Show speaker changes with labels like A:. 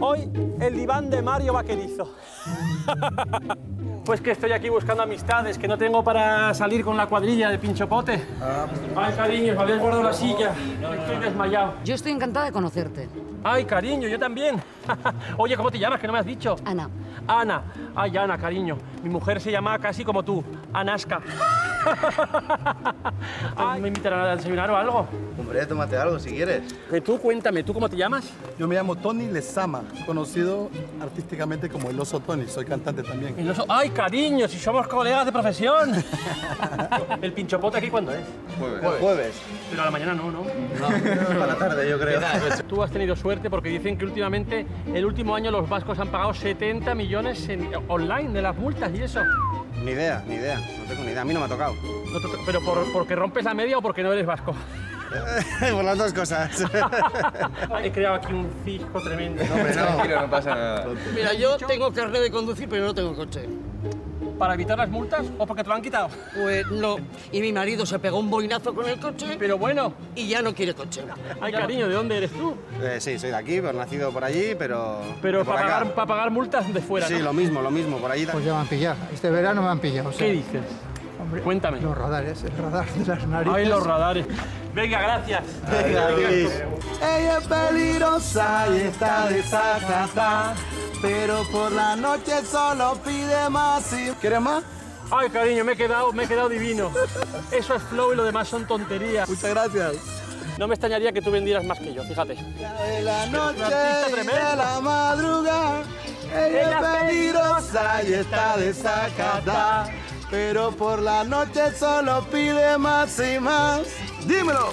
A: Hoy el diván de Mario Vaquerizo. Pues que estoy aquí buscando amistades, que no tengo para salir con la cuadrilla de pinchopote. Ay, cariño, me habías guardado la silla. Estoy desmayado.
B: Yo estoy encantada de conocerte.
A: Ay, cariño, yo también. Oye, ¿cómo te llamas? Que no me has dicho.
B: Ana.
A: Ana. Ay, Ana, cariño. Mi mujer se llama casi como tú, Anaska. ¿Me invitarán a desayunar o algo?
C: Hombre, tómate algo si quieres.
A: Que tú cuéntame, ¿tú cómo te llamas?
D: Yo me llamo Tony Lezama, conocido artísticamente como el oso Tony. Soy cantante también.
A: El oso- Ay, cariño, si somos colegas de profesión. ¿El pinchopote aquí cuándo es?
C: Jueves. Jueves.
A: Pero a la mañana no, ¿no?
C: No, a la tarde, yo creo.
A: Tú has tenido suerte porque dicen que últimamente, el último año, los vascos han pagado 70 millones en- online de las multas y eso.
C: Ni idea, ni idea. No tengo ni idea. A mí no me ha tocado.
A: ¿Pero por, porque rompes la media o porque no eres vasco?
C: Por las dos cosas.
A: He creado aquí un cisco tremendo.
C: Hombre, no.
E: no pasa nada.
F: Mira, yo tengo carnet de conducir, pero no tengo coche.
A: ¿Para evitar las multas o porque te lo han quitado?
F: Pues no. Y mi marido se pegó un boinazo con el coche
A: Pero bueno,
F: y ya no quiere coche.
A: ay cariño, ¿de dónde eres tú?
C: Eh, sí, soy de aquí, pero nacido por allí, pero.
A: Pero para pagar, para pagar multas de fuera,
C: Sí,
A: ¿no?
C: lo mismo, lo mismo, por allí.
G: Pues ya me han pillado. Este verano me han pillado. o sea,
A: ¿Qué dices?
G: Hombre,
A: Cuéntame.
G: Los radares, el radar de las narices.
A: Ay, los radares. Venga, gracias.
D: Ella es peligrosa y está desacatada, pero por la noche solo pide más y... ¿Quieres más?
A: Ay, cariño, me he quedado, me he quedado divino. Eso es flow y lo demás son tonterías.
D: Muchas gracias.
A: No me extrañaría que tú vendieras más que yo, fíjate.
D: De la noche y de la madrugada, ella
A: Ella
D: es peligrosa y está desacatada, pero por la noche solo pide más y más. Dímelo.